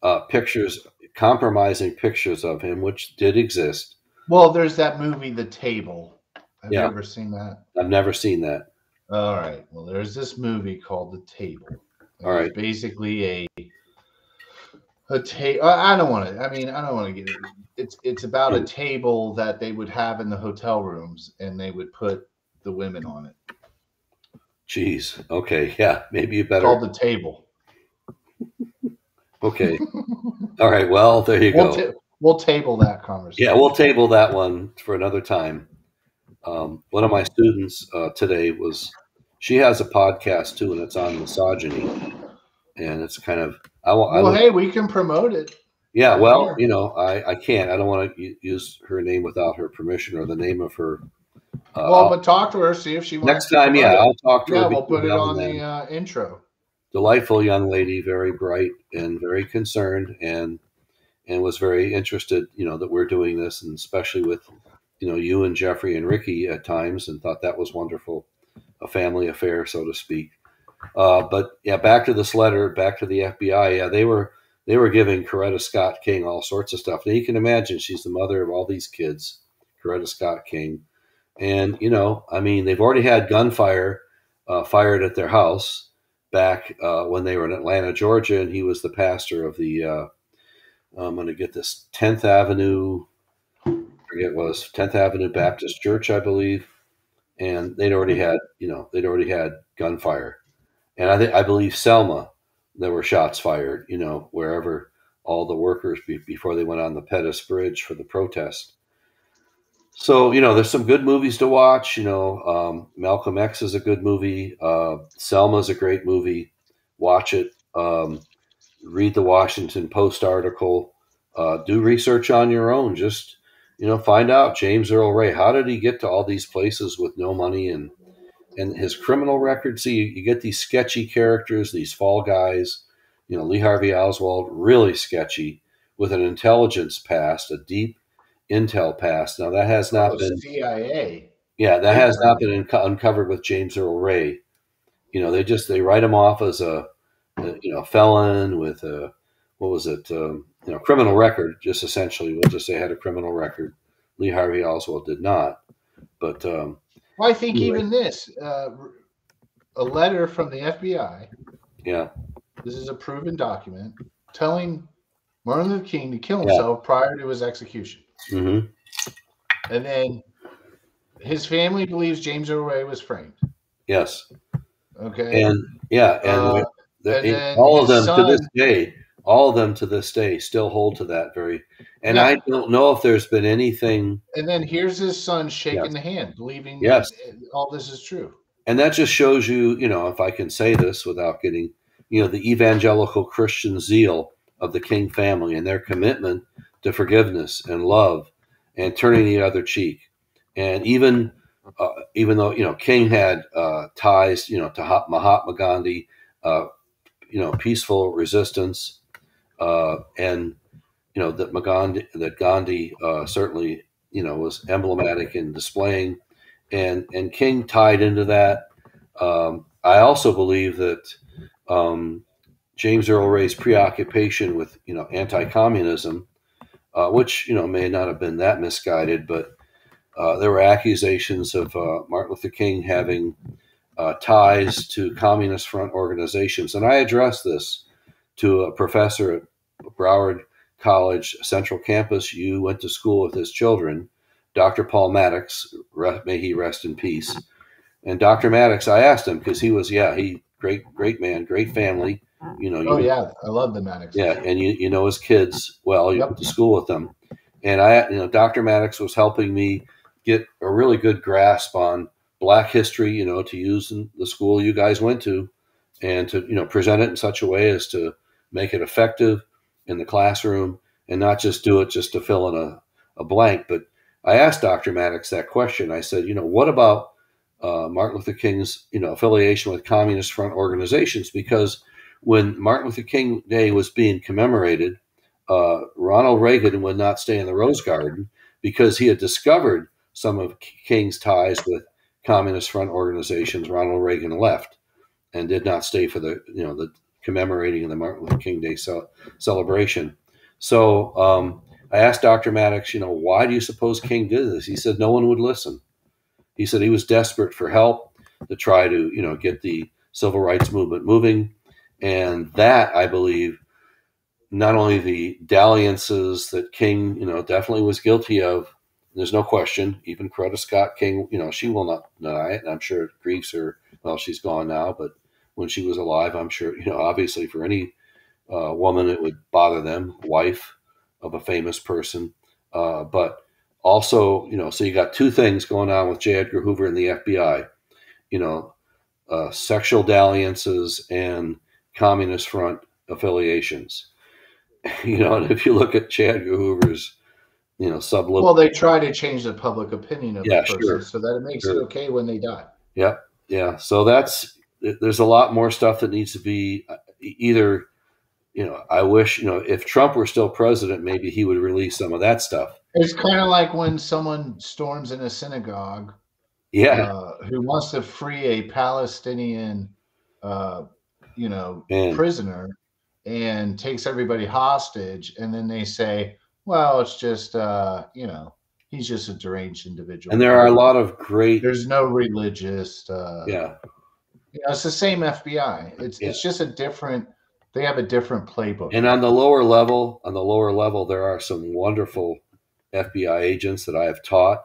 uh, pictures, compromising pictures of him, which did exist. Well, there's that movie, The Table. Have Yeah. you ever seen that? I've never seen that. All right. Well, there's this movie called The Table. All right. Basically a a table. I don't want to. I mean, I don't want to get it. It's it's about a hmm. table that they would have in the hotel rooms, and they would put the women on it. Jeez. Okay. Yeah. Maybe you better. called The Table. Okay. All right. Well, there you We'll, go. ta- we'll table that conversation. Yeah, we'll table that one for another time. Um, one of my students uh, today was, she has a podcast too, and it's on misogyny, and it's kind of I want. I Well, would- hey, we can promote it. yeah, well, you know, I I can't. I don't want to use her name without her permission or the name of her. Uh, well, but talk to her, see if she wants. next to time, yeah, promote I'll talk it. to her. yeah, we'll put it on the uh, intro. delightful young lady, very bright and very concerned, and and was very interested. You know that we're doing this, and especially with you know you and Jeffrey and Ricky at times, and thought that was wonderful, a family affair, so to speak. Uh, but yeah, back to this letter, back to the FBI. Yeah, they were they were giving Coretta Scott King all sorts of stuff. Now you can imagine she's the mother of all these kids, Coretta Scott King, and you know, I mean, they've already had gunfire uh, fired at their house back uh, when they were in Atlanta, Georgia, and he was the pastor of the. I'm going to get this 10th Avenue. I forget what it was 10th Avenue Baptist Church, I believe, and they'd already had you know they'd already had gunfire, and I think I believe Selma there were shots fired, you know wherever all the workers be, before they went on the Pettus Bridge for the protest. So you know, there's some good movies to watch. You know, um, Malcolm X is a good movie. Uh, is a great movie. Watch it. Um, read the Washington Post article. Uh, do research on your own. Just you know, find out James Earl Ray. How did he get to all these places with no money and and his criminal record? See, you, you get these sketchy characters, these fall guys. You know, Lee Harvey Oswald, really sketchy with an intelligence past, a deep intel past. Now that has not Oh, been CIA. yeah, that has not been unco- uncovered with James Earl Ray. You know, they just they write him off as a, a, you know felon with a what was it um, you know criminal record. Just essentially, we'll just say had a criminal record. Lee Harvey Oswald did not, but um, Well, I think Anyway. even this, uh, a letter from the FBI. yeah, This is a proven document telling Martin Luther King to kill Yeah. himself prior to his execution. hmm And then his family believes James Earl Ray was framed. yes, Okay. and yeah, and Uh, the- all of them his to this day, all of them to this day still hold to that very. And Yeah. I don't know if there's been anything and then here's his son shaking Yes. the hand, believing Yes. all this is true. and that just shows you you know if i can say this without getting you know the evangelical christian zeal of the king family and their commitment to forgiveness and love and turning the other cheek and even uh, even though you know king had uh, ties you know to Ha- mahatma gandhi uh, you know peaceful resistance uh, and you know that Gandhi, that Gandhi uh, certainly you know was emblematic in displaying and and King tied into that. Um, I also believe that um, James Earl Ray's preoccupation with you know anti-communism, uh, which you know may not have been that misguided, but uh, there were accusations of uh, Martin Luther King having uh, ties to communist front organizations, and I addressed this to a professor at Broward College Central Campus. You went to school with his children. Dr. Paul Maddox, may he rest in peace. And Dr. Maddox, I asked him because he was, yeah, he great, great man, great family. You know, Oh you, yeah, I love the Maddox. yeah, and you you know his kids well. You Yep. went to school with them, and I, you know, Dr. Maddox was helping me get a really good grasp on Black history. You know, to use in the school you guys went to, and to you know present it in such a way as to make it effective in the classroom and not just do it just to fill in a, a blank. But I asked Dr. Maddox that question. I said, you know, what about uh, Martin Luther King's you know affiliation with communist front organizations? Because when Martin Luther King Day was being commemorated uh, Ronald Reagan would not stay in the Rose Garden because he had discovered some of King's ties with Communist Front organizations. Ronald Reagan left and did not stay for the you know the commemorating of the Martin Luther King Day celebration. So um, I asked Dr. Maddox, you know, why do you suppose King did this? He said no one would listen. He said he was desperate for help to try to, you know, get the civil rights movement moving. And that, I believe, not only the dalliances that King, you know, definitely was guilty of, there's no question. Even Coretta Scott King, you know, she will not deny it. I'm sure it grieves her. Well, she's gone now, but when she was alive, I'm sure, you know, obviously for any uh, woman, it would bother them, wife of a famous person. Uh, but also, you know, so you got two things going on with J. Edgar Hoover and the FBI, you know, uh, sexual dalliances and Communist Front affiliations. You know, and if you look at J. Edgar Hoover's, you know, subliminal. Well, they try to change the public opinion of yeah, the person sure. so that it makes Sure. it okay when they die. Yep. Yeah. So that's there's a lot more stuff that needs to be uh, either. You know, I wish you know if Trump were still president, maybe he would release some of that stuff. It's kind of like when someone storms in a synagogue Yeah. uh, who wants to free a Palestinian, uh, you know, And prisoner and takes everybody hostage, and then they say, "Well, it's just, uh, you know, he's just a deranged individual." and there are a lot of great. There's no religious. Uh, Yeah. you know, it's the same FBI. It's Yeah. it's just a different. They have a different playbook. And on the lower level, on the lower level, there are some wonderful FBI agents that I have taught.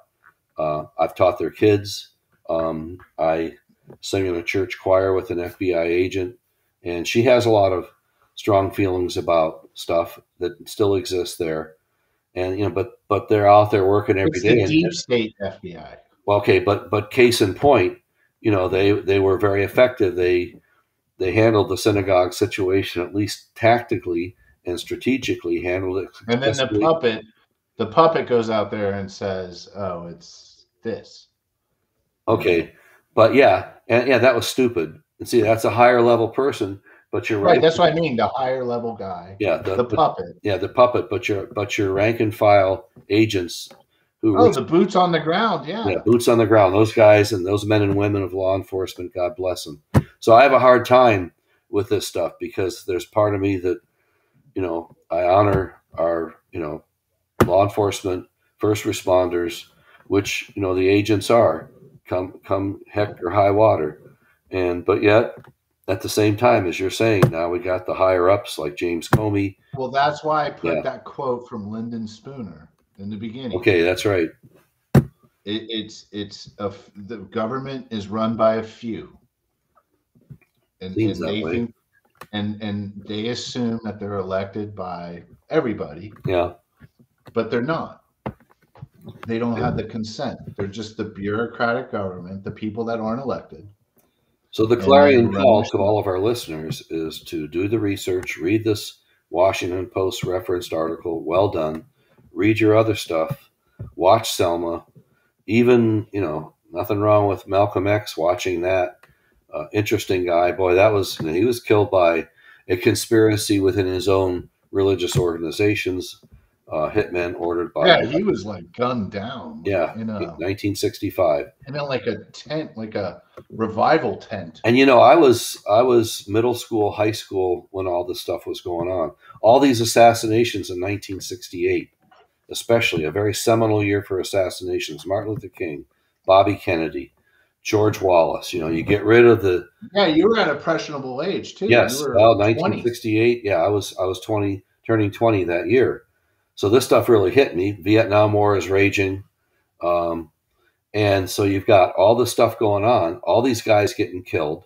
Uh, I've taught their kids. Um, I sing in a church choir with an FBI agent, and she has a lot of strong feelings about stuff that still exists there. And you know, but but they're out there working every it's day. the and- deep state FBI. well, okay, but but case in point, you know, they they were very effective. They they handled the synagogue situation at least tactically and strategically handled it. And then the puppet, the puppet goes out there and says, "Oh, it's this." Okay, but yeah, and yeah, that was stupid. And see, that's a higher level person, but you're Right. right. That's what I mean. The higher level guy, yeah, the, the puppet. yeah, the puppet, but your but your rank and file agents who Oh, the boots on the ground. Yeah. yeah, boots on the ground. Those guys and those men and women of law enforcement, God bless them. So I have a hard time with this stuff because there's part of me that, you know, I honor our, you know, law enforcement, first responders, which you know the agents are, come come heck or high water, and but yet at the same time as you're saying, now we got the higher ups like James Comey. Well, that's why I put Yeah. that quote from Lysander Spooner in the beginning. Okay, that's right. It, it's it's a, the government is run by a few, and, and they way. think, and and they assume that they're elected by everybody, Yeah, but they're not. They don't have the consent. They're just the bureaucratic government, the people that aren't elected. So the clarion call to all of our listeners is to do the research, read this Washington Post referenced article. Well done. Read your other stuff. Watch Selma. Even you know nothing wrong with Malcolm X. Watching that uh, interesting guy. Boy, that was he was killed by a conspiracy within his own religious organizations. Uh, hitmen ordered by Yeah, he was like gunned down. yeah, in a 1965. And then like a tent, like a revival tent. And you know, I was I was middle school, high school when all this stuff was going on. All these assassinations in 1968, especially a very seminal year for assassinations. Martin Luther King, Bobby Kennedy, George Wallace. You know, you get rid of the Yeah, you were at a impressionable age too. yes, you were well, 20. 1968. Yeah, I was I was 20, turning 20 that year. So this stuff really hit me. Vietnam War is raging. Um, and so you've got all this stuff going on, all these guys getting killed,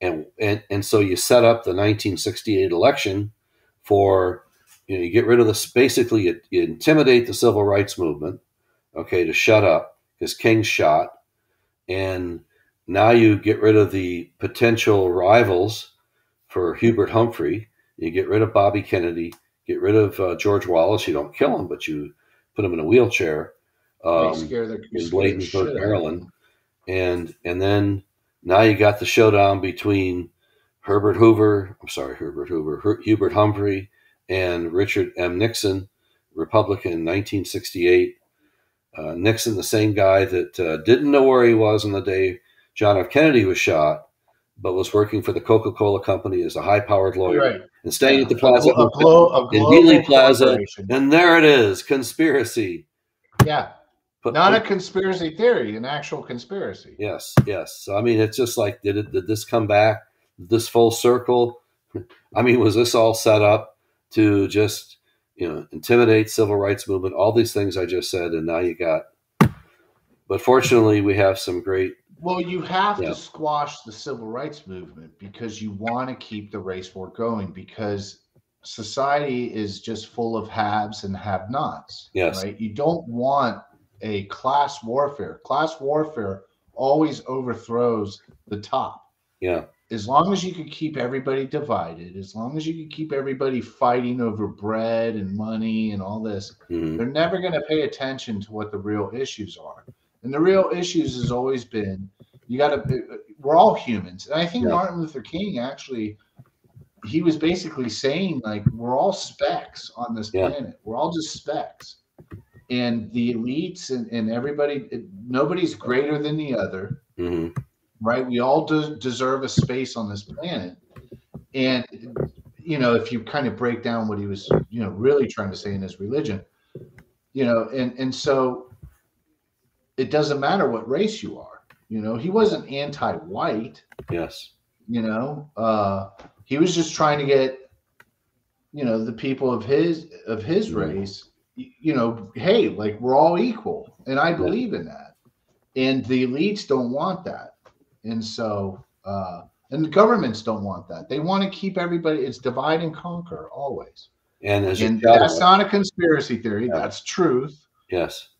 and and and so you set up the 1968 election for you know you get rid of this basically you, you intimidate the civil rights movement, okay, to shut up because King's shot, and now you get rid of the potential rivals for Hubert Humphrey. You get rid of Bobby Kennedy, get rid of uh, George Wallace. You don't kill him, but you put him in a wheelchair. Um, the- in Bladensburg, shit out of Maryland. and and then now you got the showdown between Herbert Hoover, I'm sorry, Herbert Hoover, Her- Hubert Humphrey, and Richard M. Nixon, Republican, in 1968. Uh, Nixon, the same guy that uh, didn't know where he was on the day John F. Kennedy was shot, but was working for the Coca Cola Company as a high powered lawyer Right. and staying at the Plaza a glo- a in Dealey Plaza. And there it is conspiracy. Yeah. But, Not a conspiracy theory, an actual conspiracy. Yes, yes. So I mean, it's just like, did it? Did this come back? This full circle? I mean, was this all set up to just you know intimidate civil rights movement? All these things I just said, and now you got. But fortunately, we have some great. Well, you have Yeah. to squash the civil rights movement because you want to keep the race war going because society is just full of haves and have nots. Yes. Right. You don't want a class warfare. Class warfare always overthrows the top. Yeah, As long as you can keep everybody divided, as long as you can keep everybody fighting over bread and money and all this, mhm, they're never going to pay attention to what the real issues are. And the real issues has always been you got to, we're all humans. And I think Yeah. Martin Luther King actually, he was basically saying, like, we're all specks on this Yeah. planet. We're all just specks. And the elites and, and everybody, nobody's greater than the other, mhm. right? We all de- deserve a space on this planet. And, you know, if you kind of break down what he was, you know, really trying to say in his religion, you know, and, and so it doesn't matter what race you are. You know, he wasn't anti-white. yes, You know, uh, he was just trying to get, you know, the people of his of his race. You know, hey, like we're all equal, and I believe in that. And the elites don't want that, and so uh, and the governments don't want that. They want to keep everybody. It's divide and conquer always, And and that's not a conspiracy theory. Yeah. That's truth. yes,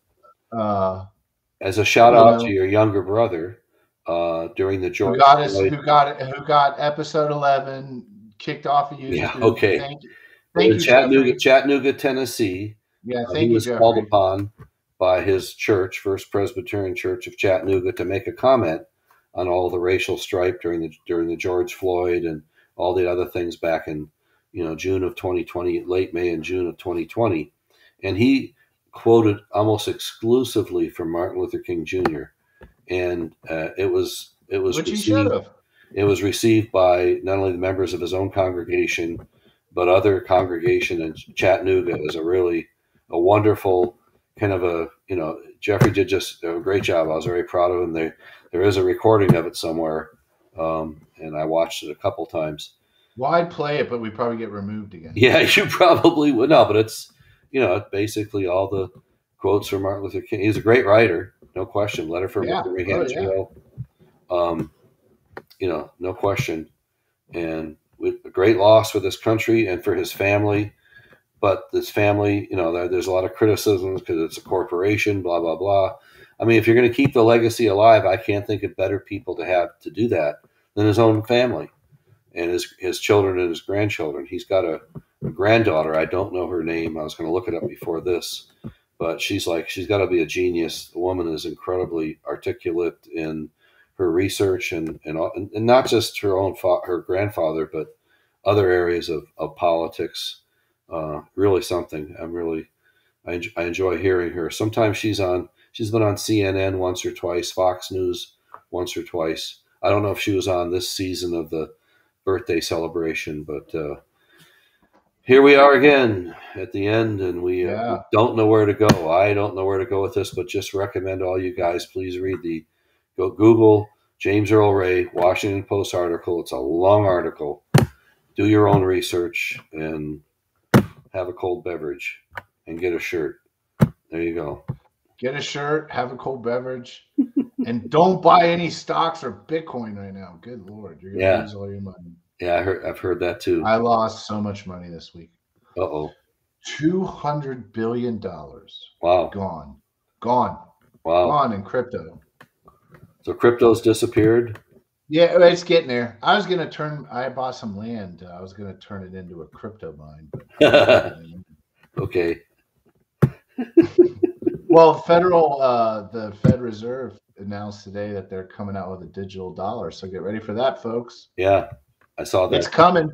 Uh, as a shout out know. to your younger brother uh, during the who George got us? Who got who got episode eleven kicked off of YouTube? Yeah, okay. Thank you. Thank in you, Chattanooga, Jeffrey. Chattanooga, Tennessee. Yeah, thank Uh, thank he you, was called upon by his church, First Presbyterian Church of Chattanooga, to make a comment on all the racial strife during the during the George Floyd and all the other things back in you know June of 2020, late May and June of 2020, and he quoted almost exclusively from Martin Luther King Jr. and uh, it was it was Which received- it was received by not only the members of his own congregation, but other congregation in Chattanooga as a really a wonderful kind of a you know Jeffrey did just a great job. I was very proud of him. There there is a recording of it somewhere, um, and I watched it a couple times. Well, I'd play it, but we probably get removed again. Yeah, you probably would know, but it's you know basically all the quotes from Martin Luther King. He's a great writer, no question. Letter from Yeah. Victory Oh, yeah. Um, you know, no question. And with a great loss for this country and for his family. But this family, you know, there, there's a lot of criticisms because it's a corporation, blah, blah, blah. I mean, if you're going to keep the legacy alive, I can't think of better people to have to do that than his own family and his, his children and his grandchildren. He's got a granddaughter. I don't know her name. I was going to look it up before this, but she's like, she's got to be a genius. The woman is incredibly articulate in her research and, and, and not just her own, fa- her grandfather, but other areas of, of politics. Uh, really something. I'm really, I, enjoy, I enjoy hearing her. Sometimes she's on, she's been on CNN once or twice, Fox News once or twice. I don't know if she was on this season of the birthday celebration, but uh, here we are again at the end, and we, uh, Yeah. we don't know where to go. I don't know where to go with this, but just recommend all you guys please read the go Google James Earl Ray Washington Post article. It's a long article. Do your own research and have a cold beverage and get a shirt. There you go. Get a shirt, have a cold beverage, and don't buy any stocks or Bitcoin right now. Good lord, you're gonna Yeah. lose all your money. Yeah, I heard, I've heard that too. I lost so much money this week. Uh oh. Two hundred billion dollars Wow. gone, gone, Wow. gone in crypto. So crypto's disappeared. Yeah, it's getting there. I was gonna turn. I bought some land. I was gonna turn it into a crypto mine. But okay. well, federal, uh, the Fed Reserve announced today that they're coming out with a digital dollar. So get ready for that, folks. Yeah. I saw that. It's coming.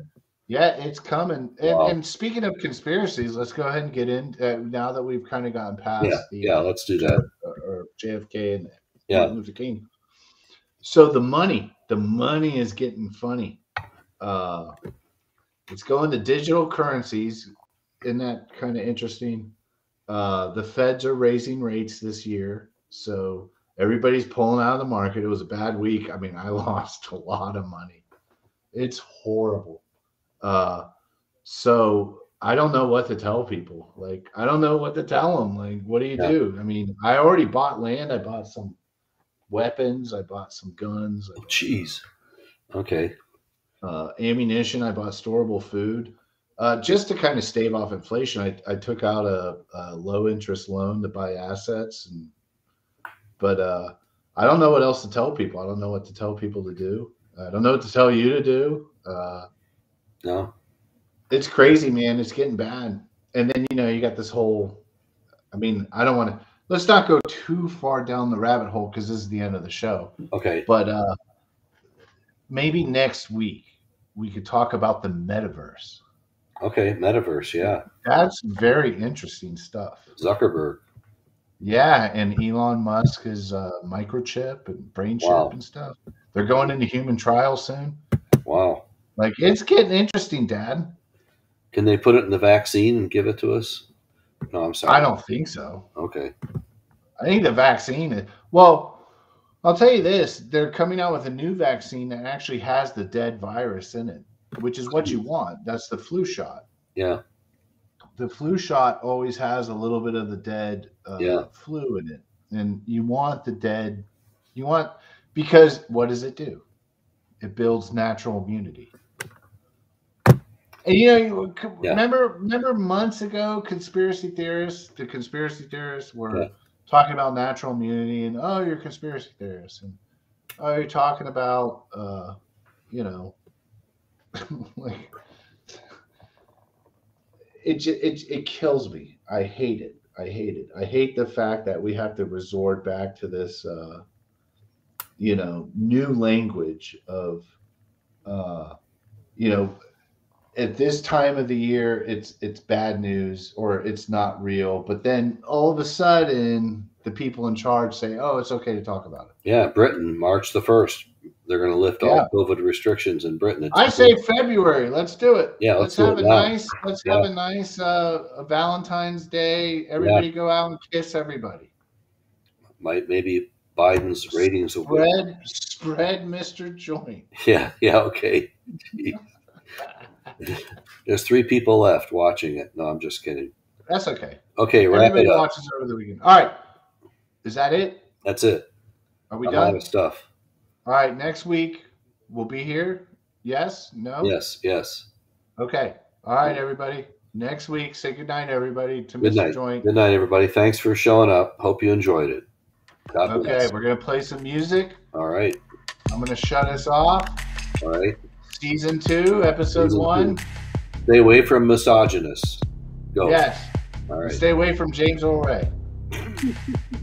Yeah, it's coming. And, Wow. and speaking of conspiracies, let's go ahead and get in uh, now that we've kind of gotten past Yeah, the yeah, let's do that. or, or JFK and Yeah. Martin Luther King. So the money, the money is getting funny. Uh, it's going to digital currencies. Isn't that kind of interesting? Uh, the feds are raising rates this year, so everybody's pulling out of the market. It was a bad week. I mean, I lost a lot of money. It's horrible. Uh, so I don't know what to tell people. Like, I don't know what to tell them. Like, what do you Yeah. do? I mean, I already bought land. I bought some weapons. I bought some guns. Oh, Jeez. Okay. uh, ammunition. I bought storable food. Uh, just to kind of stave off inflation, I, I took out a, a low interest loan to buy assets, and but uh, I don't know what else to tell people. I don't know what to tell people to do. I don't know what to tell you to do. Uh, No. it's crazy, man. It's getting bad. And then you know you got this whole. I mean, I don't want to. Let's not go too far down the rabbit hole because this is the end of the show. Okay. But uh, maybe next week we could talk about the metaverse. Okay. Metaverse. Yeah. That's very interesting stuff. Zuckerberg. Yeah, and Elon Musk is uh, microchip and brain chip Wow. and stuff. They're going into human trials soon. Wow. Like it's getting interesting, Dad. Can they put it in the vaccine and give it to us? No, I'm sorry. I don't think so. Okay. I think the vaccine is well. I'll tell you this: they're coming out with a new vaccine that actually has the dead virus in it, which is what you want. That's the flu shot. Yeah. The flu shot always has a little bit of the dead uh, Yeah. flu in it, and you want the dead. You want because what does it do? It builds natural immunity. And you know, you Yeah. remember remember months ago, conspiracy theorists, the conspiracy theorists were Yeah. talking about natural immunity, and oh, you're a conspiracy theorist, and oh, you're talking about, uh, you know, like it, it it kills me. I hate it. I hate it. I hate the fact that we have to resort back to this, uh, you know, new language of, uh, you know, at this time of the year, it's it's bad news or it's not real. But then all of a sudden, the people in charge say, "Oh, it's okay to talk about it." Yeah. Britain, March the 1st. They're going to lift Yeah. all COVID restrictions in Britain. It's I say February. Let's do it. Yeah, let's do have it a now. nice. Let's Yeah. have a nice uh, a Valentine's Day. Everybody go out and kiss everybody. might maybe Biden's ratings will. Spread, spread, Mister Joynt. Yeah. Yeah. Okay. There's three people left watching it. No, I'm just kidding. That's okay. Okay, wrap Everybody it up. watches over the weekend. All right. Is that it? That's it. Are we I'm done? of stuff. All right. Next week we'll be here. Yes. No. Yes. Yes. Okay. All right, everybody. Next week, say good night, everybody, to Good Mr. night. Joynt. Good night, everybody. Thanks for showing up. Hope you enjoyed it. God Okay, bless. we're gonna play some music. All right. I'm gonna shut us off. All right. Season two, episode Season one. two. Stay away from misogynists. Go. Yes. All right. Stay away from James Ray.